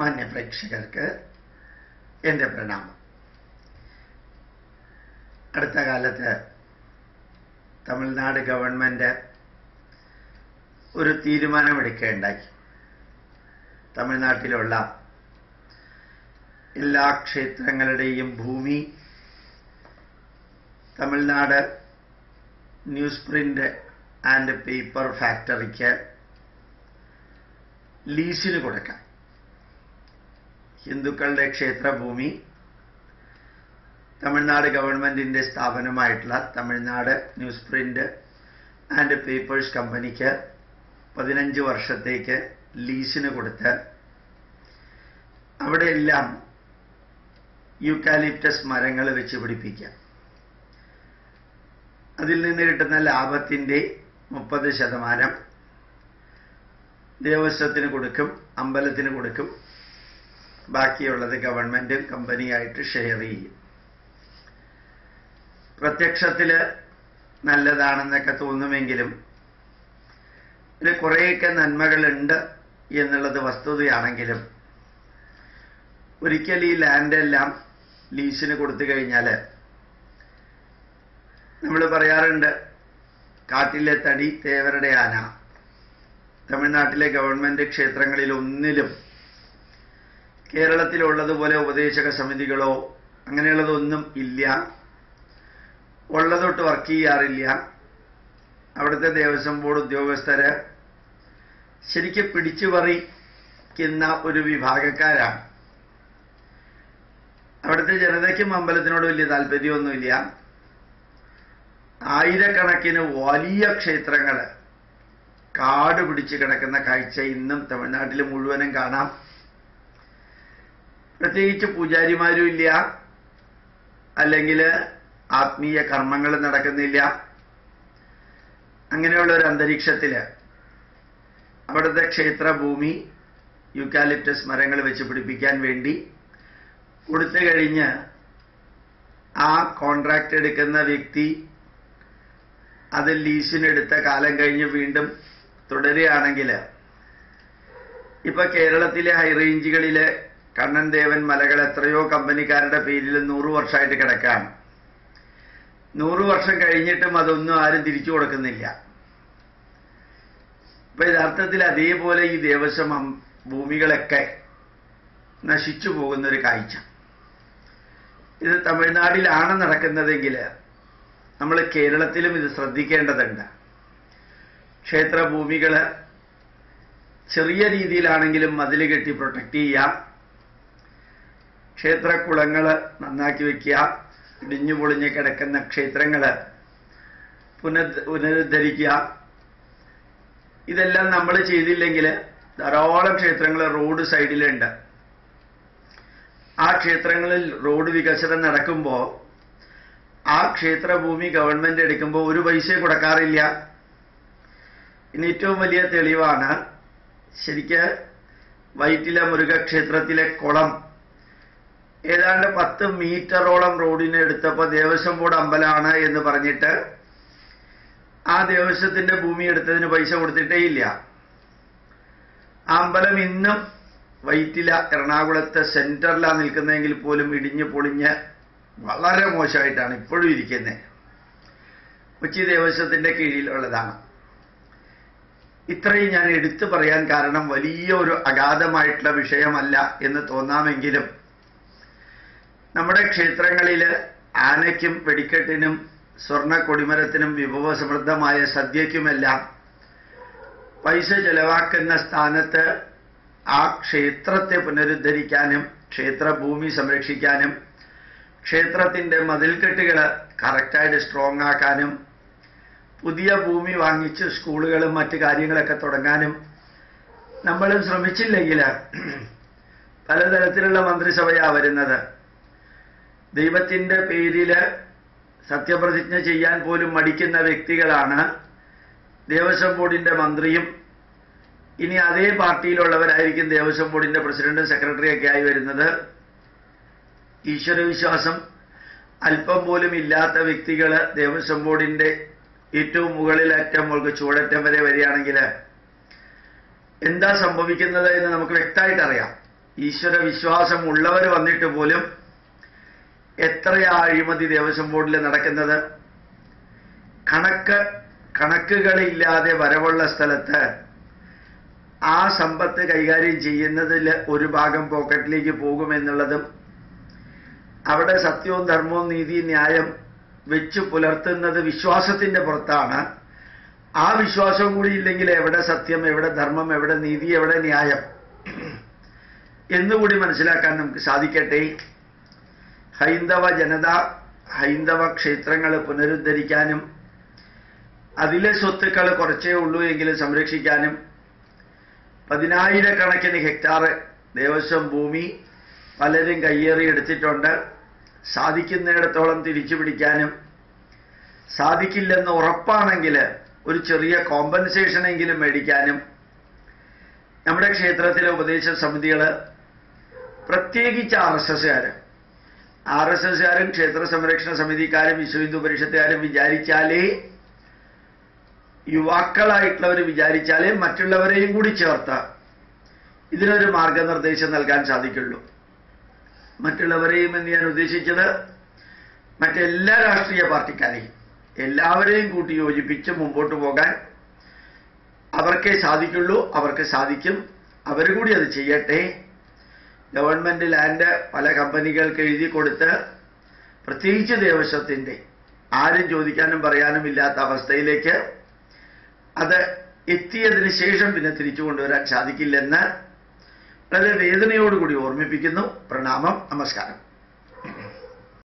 മാന്യ പ്രേക്ഷകർക്ക് എന്റെ പ്രണാമം. അടുത്ത കാലത്ത് തമിഴ്നാട് ഗവൺമെന്റ് ഒരു തീരുമാനമെടുക്കുകയുണ്ടായി. തമിഴ്നാട്ടിലുള്ള എല്ലാ ക്ഷേത്രങ്ങളുടെയും ഭൂമി Tamil Nadu news print and paper ഫാക്ടറിക്ക് ലീസിന് കൊടുക്കാം. ഹിന്ദുക്കളുടെ ക്ഷേത്രഭൂമി തമിഴ്നാട് ഗവൺമെന്റിന്റെ സ്ഥാപനമായിട്ടുള്ള Tamil Nadu news print and papers കമ്പനിക്ക് പതിനഞ്ച് വർഷത്തേക്ക് ലീസിന് കൊടുത്ത് അവിടെയെല്ലാം യൂക്കാലിപ്റ്റസ് മരങ്ങൾ വെച്ച് പിടിപ്പിക്കാം അതിൽ നിന്ന് കിട്ടുന്ന ലാഭത്തിന്റെ മുപ്പത് ശതമാനം ദേവസ്വത്തിന് കൊടുക്കും അമ്പലത്തിന് കൊടുക്കും ബാക്കിയുള്ളത് ഗവൺമെന്റും കമ്പനിയായിട്ട് ഷെയർ ചെയ്യും. പ്രത്യക്ഷത്തിൽ നല്ലതാണെന്നൊക്കെ തോന്നുമെങ്കിലും ഇതിൽ കുറേയൊക്കെ നന്മകളുണ്ട് എന്നുള്ളത് വസ്തുതയാണെങ്കിലും ഒരിക്കൽ ഈ ലാൻഡെല്ലാം ലീസിന് കൊടുത്തു കഴിഞ്ഞാൽ നമ്മൾ പറയാറുണ്ട് കാട്ടിലെ തടി തേവരുടെ ആന. തമിഴ്നാട്ടിലെ ഗവൺമെന്റ് ക്ഷേത്രങ്ങളിൽ ഒന്നിലും കേരളത്തിലുള്ളതുപോലെ ഉപദേശക സമിതികളോ അങ്ങനെയുള്ളതൊന്നും ഇല്ല. ഉള്ളതൊട്ട് വർക്ക് ചെയ്യാറില്ല. അവിടുത്തെ ദേവസ്വം ബോർഡ് ഉദ്യോഗസ്ഥര് ശരിക്കും പിടിച്ചു പറിക്കുന്ന ഒരു വിഭാഗക്കാരാണ്. അവിടുത്തെ ജനതയ്ക്കും അമ്പലത്തിനോട് വലിയ താല്പര്യമൊന്നുമില്ല. ആയിരക്കണക്കിന് വലിയ ക്ഷേത്രങ്ങൾ കാട് പിടിച്ച് കിടക്കുന്ന കാഴ്ച ഇന്നും തമിഴ്നാട്ടിൽ മുഴുവനും കാണാം. പ്രത്യേകിച്ച് പൂജാരിമാരും ഇല്ല. അല്ലെങ്കിൽ ആത്മീയ കർമ്മങ്ങൾ നടക്കുന്നില്ല. അങ്ങനെയുള്ള ഒരു അന്തരീക്ഷത്തിൽ അവിടുത്തെ ക്ഷേത്രഭൂമി യൂക്കാലിപ്റ്റസ് മരങ്ങൾ വെച്ച് പിടിപ്പിക്കാൻ വേണ്ടി കൊടുത്തു കഴിഞ്ഞ് ആ കോൺട്രാക്ട് എടുക്കുന്ന വ്യക്തി അത് ലീസിനെടുത്ത കാലം കഴിഞ്ഞ് വീണ്ടും തുടരുകയാണെങ്കിൽ ഇപ്പൊ കേരളത്തിലെ ഹൈറേഞ്ചുകളിലെ കണ്ണൻ ദേവൻ മലകൾ എത്രയോ കമ്പനിക്കാരുടെ പേരിൽ നൂറു വർഷമായിട്ട് കിടക്കാണ് നൂറു വർഷം കഴിഞ്ഞിട്ടും അതൊന്നും ആരും തിരിച്ചു കൊടുക്കുന്നില്ല. ഇപ്പൊ യഥാർത്ഥത്തിൽ അതേപോലെ ഈ ദേവസ്വം ഭൂമികളൊക്കെ നശിച്ചു പോകുന്ന ഒരു കാഴ്ച. ഇത് തമിഴ്നാട്ടിലാണ് നടക്കുന്നതെങ്കിൽ നമ്മൾ കേരളത്തിലും ഇത് ശ്രദ്ധിക്കേണ്ടതുണ്ട്. ക്ഷേത്രഭൂമികൾ ചെറിയ രീതിയിലാണെങ്കിലും മതിൽ കെട്ടി പ്രൊട്ടക്ട് ചെയ്യാം. ക്ഷേത്രക്കുളങ്ങൾ നന്നാക്കി വെക്കുക ഇടിഞ്ഞു പൊളിഞ്ഞ് കിടക്കുന്ന ക്ഷേത്രങ്ങൾ പുനഃ പുനരുദ്ധരിക്കുക. ഇതെല്ലാം നമ്മൾ ചെയ്തില്ലെങ്കിൽ ധാരാളം ക്ഷേത്രങ്ങൾ റോഡ് സൈഡിലുണ്ട്. ആ ക്ഷേത്രങ്ങളിൽ റോഡ് വികസനം നടക്കുമ്പോൾ ആ ക്ഷേത്രഭൂമി ഗവൺമെന്റ് എടുക്കുമ്പോൾ ഒരു പൈസയും കൊടുക്കാറില്ല. ഇനി ഏറ്റവും വലിയ തെളിവാണ് ശരിക്ക് വൈറ്റില മുരുകക്ഷേത്രത്തിലെ കുളം. ഏതാണ്ട് പത്ത് മീറ്ററോളം റോഡിനെ എടുത്തപ്പോൾ ദേവസ്വം ബോർഡ് അമ്പലമാണ് എന്ന് പറഞ്ഞിട്ട് ആ ദേവസ്വത്തിന്റെ ഭൂമി എടുത്തതിന് പൈസ കൊടുത്തിട്ടേ ഇല്ല. അമ്പലം ഇന്നും വൈറ്റില എറണാകുളത്തെ സെന്ററിലാണ് നിൽക്കുന്നതെങ്കിൽ പോലും ഇടിഞ്ഞ് പൊളിഞ്ഞ് വളരെ മോശമായിട്ടാണ് ഇപ്പോഴും ഇരിക്കുന്നത് കൊച്ചി ദേവസ്വത്തിന്റെ കീഴിലുള്ളതാണ്. ഇത്രയും ഞാൻ എടുത്തു പറയാൻ കാരണം വലിയ ഒരു അഗാധമായിട്ടുള്ള വിഷയമല്ല എന്ന് തോന്നാമെങ്കിലും നമ്മുടെ ക്ഷേത്രങ്ങളിൽ ആനയ്ക്കും വെടിക്കെട്ടിനും സ്വർണ കൊടിമരത്തിനും വിഭവസമൃദ്ധമായ സദ്യയ്ക്കുമെല്ലാം പൈസ ചെലവാക്കുന്ന സ്ഥാനത്ത് ആ ക്ഷേത്രത്തെ പുനരുദ്ധരിക്കാനും ക്ഷേത്രഭൂമി സംരക്ഷിക്കാനും ക്ഷേത്രത്തിന്റെ മതിൽക്കെട്ടുകൾ കറക്റ്റായിട്ട് സ്ട്രോങ് ആക്കാനും പുതിയ ഭൂമി വാങ്ങിച്ച് സ്കൂളുകളും മറ്റു കാര്യങ്ങളൊക്കെ തുടങ്ങാനും നമ്മൾ ശ്രമിച്ചില്ലെങ്കിൽ പലതരത്തിലുള്ള മന്ത്രിസഭയാണ് വരുന്നത്. ദൈവത്തിന്റെ പേരിൽ സത്യപ്രതിജ്ഞ ചെയ്യാൻ പോലും മടിക്കുന്ന വ്യക്തികളാണ് ദേവസ്വം ബോർഡിന്റെ മന്ത്രിയും. ഇനി അതേ പാർട്ടിയിലുള്ളവരായിരിക്കും ദേവസ്വം ബോർഡിന്റെ പ്രസിഡന്റും സെക്രട്ടറിയൊക്കെ ആയി വരുന്നത്. ഈശ്വരവിശ്വാസം അല്പം പോലും ഇല്ലാത്ത വ്യക്തികൾ ദേവസ്വം ബോർഡിന്റെ ഏറ്റവും മുകളിലറ്റം മുതൽ ചുവടറ്റം വരെ വരികയാണെങ്കിൽ എന്താ സംഭവിക്കുന്നത് എന്ന് നമുക്ക് വ്യക്തമായിട്ട് അറിയാം ഈശ്വര വിശ്വാസമുള്ളവർ വന്നിട്ട് പോലും എത്രയാ അഴിമതി ദേവസ്വം ബോർഡിൽ നടക്കുന്നത്? കണക്ക് കണക്കുകളില്ലാതെ വരവുള്ള സ്ഥലത്ത് ആ സമ്പത്ത് കൈകാര്യം ചെയ്യുന്നതിൽ ഒരു ഭാഗം പോക്കറ്റിലേക്ക് പോകുമെന്നുള്ളതും അവിടെ സത്യവും ധർമ്മവും നീതി ന്യായം വെച്ചു പുലർത്തുന്നത് വിശ്വാസത്തിന്റെ പുറത്താണ്. ആ വിശ്വാസം കൂടി ഇല്ലെങ്കിൽ എവിടെ സത്യം എവിടെ ധർമ്മം എവിടെ നീതി എവിടെ ന്യായം? എന്നുകൂടി മനസ്സിലാക്കാൻ നമുക്ക് സാധിക്കട്ടെ. ഹൈന്ദവ ജനത ഹൈന്ദവ ക്ഷേത്രങ്ങൾ പുനരുദ്ധരിക്കാനും അതിലെ സ്വത്തുക്കൾ കുറച്ചേ ഉള്ളൂ എങ്കിലും സംരക്ഷിക്കാനും പതിനായിരക്കണക്കിന് ഹെക്ടാർ ദേവസ്വം ഭൂമി പലരും കയ്യേറി എടുത്തിട്ടുണ്ട്. സാധിക്കുന്നിടത്തോളം തിരിച്ചു പിടിക്കാനും സാധിക്കില്ലെന്ന് ഉറപ്പാണെങ്കിൽ ഒരു ചെറിയ കോമ്പൻസേഷൻ എങ്കിലും മേടിക്കാനും നമ്മുടെ ക്ഷേത്രത്തിലെ ഉപദേശ സമിതികൾ പ്രത്യേകിച്ച് ആർ എസ് എസ്സുകാർ ആർ എസ് എസ്സുകാരും ക്ഷേത്ര സംരക്ഷണ സമിതിക്കാരും വിശ്വ ഹിന്ദു പരിഷത്തുകാരും വിചാരിച്ചാലേ യുവാക്കളായിട്ടുള്ളവർ വിചാരിച്ചാലേ മറ്റുള്ളവരെയും കൂടി ചേർത്ത്. ഇതിനൊരു മാർഗനിർദ്ദേശം നൽകാൻ സാധിക്കുള്ളൂ. മറ്റുള്ളവരെയും എന്ന് ഞാൻ ഉദ്ദേശിച്ചത് മറ്റെല്ലാ രാഷ്ട്രീയ പാർട്ടിക്കാരെയും എല്ലാവരെയും കൂട്ടി യോജിപ്പിച്ച് മുമ്പോട്ട് പോകാൻ അവർക്കേ സാധിക്കുള്ളൂ അവർക്ക് സാധിക്കും അവർ കൂടി അത് ചെയ്യട്ടെ ഗവൺമെന്റ് ലാൻഡ് പല കമ്പനികൾക്ക് എഴുതി കൊടുത്ത് പ്രത്യേകിച്ച് ദേവസ്വത്തിന്റെ ആരും ചോദിക്കാനും പറയാനും ഇല്ലാത്ത അവസ്ഥയിലേക്ക് അത് എത്തിയതിന് ശേഷം പിന്നെ തിരിച്ചു കൊണ്ടുവരാൻ സാധിക്കില്ലെന്ന് വളരെ വേദനയോടുകൂടി ഓർമ്മിപ്പിക്കുന്നു. പ്രണാമം. നമസ്കാരം.